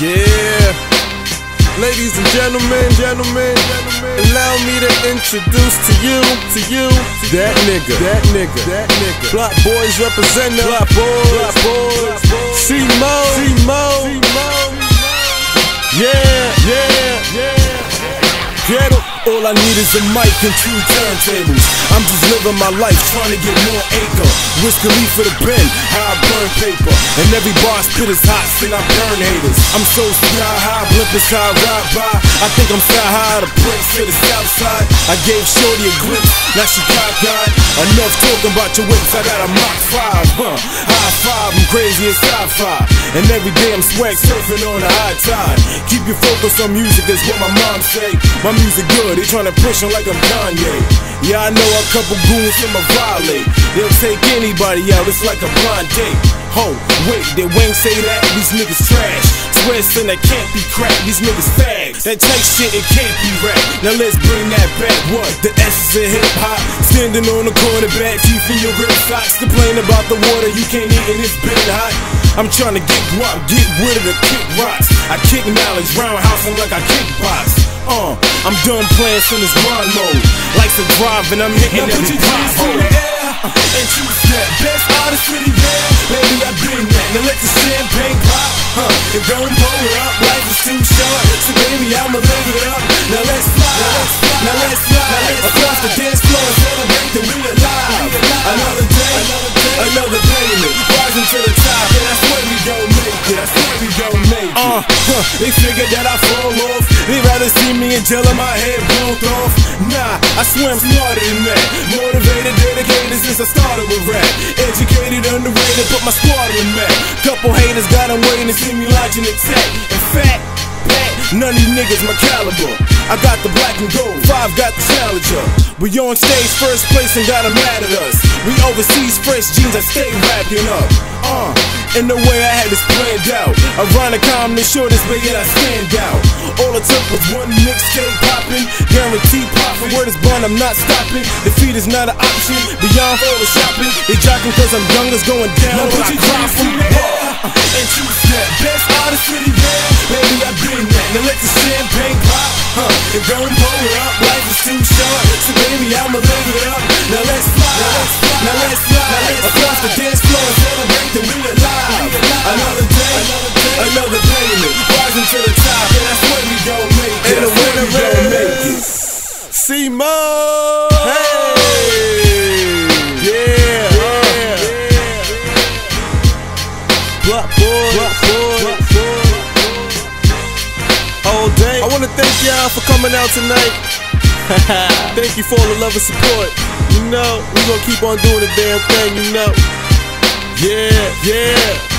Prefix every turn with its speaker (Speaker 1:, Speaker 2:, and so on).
Speaker 1: Yeah. Ladies and gentlemen, gentlemen, allow me to introduce to you, to you, that nigga, that nigga, that nigga. Block boys representing, block boys, block boys, C-Mo, C-Mo, yeah, yeah, yeah. Get.
Speaker 2: All I need is a mic and two turntables. I'm just living my life trying to get more acre. Wiz for the pen, how I burn paper. And every bar spit is hot, then I burn haters. I'm so sky high, blimp is how I ride by. I think I'm sky high, the prince to the south side. I gave Shorty a glimpse, now she got cockeyed. Enough talking about your whips, I got a Mach 5, huh? Five, I'm crazy as sci-fi. And every day I'm swag surfing on the high tide. Keep your focus on music, that's what my mom say. My music good they tryna push him like I'm Kanye. Yeah, I know a couple goons in my violate. They'll take anybody out, it's like a blind date. Ho, wait, did Wayne say that? These niggas trash. Swear son, that can't be crack. These niggas fags. That type shit, it can't be rap. Now let's bring that back. What? The essence of hip hop. Standing on the corner, back teeth in your rib socks. Complain about the water you can't eat and it's been hot. I'm trying to get guap, get rid of the kick rocks. I kick knowledge, roundhouse like I kickbox. Uh, I'm done playing in this grind mode. Like some drive and I'm hitting every
Speaker 3: put And don't pull it up. Life is too short, so baby, I'ma live it up. Now let's fly, now let's fly across the dance floor celebrate that we alive. Another day, another payment, rising to the top, and I swear we gon' make it. I swear we gon' make it.
Speaker 2: Uh, huh, they figured that I fall off. They rather see me in jail and my head blown off. Nah, I swear I'm smarter than that. Motivated, dedicated since I started with rap. Educated, underrated, put my squad in map. Couple haters got them waiting to see me launching attack. In fact, Pat, none of these niggas my caliber. I got the black and gold, five got the challenger. We on stage first place and got got 'em mad at us. We overseas fresh jeans, I stay rapping up. Uh, in the way I had this planned out. Ironic, I'm the shortest, but yet I stand out. All it took was one mixtape guaranteed profit. Word is born, I'm not stopping. Defeat is not an option. Beyond photoshopping, they jocking cause I'm young, it's going down.
Speaker 3: Now put your hands
Speaker 2: from
Speaker 3: in the and choose that best artist for the year. Baby, I've been that. Now let the champagne pop, huh? And pull it up. Life is too short, so baby, I'ma live it up. Now let's fly, now let's fly across the dance floor and celebrate that we alive. Another day, another payment, rising to the
Speaker 1: C-Mo! Hey! Yeah! Yeah! Block boys, block boys, all day. I wanna thank y'all for coming out tonight. thank you for all the love and support. You know, we gonna keep on doing the damn thing, you know. Yeah, yeah.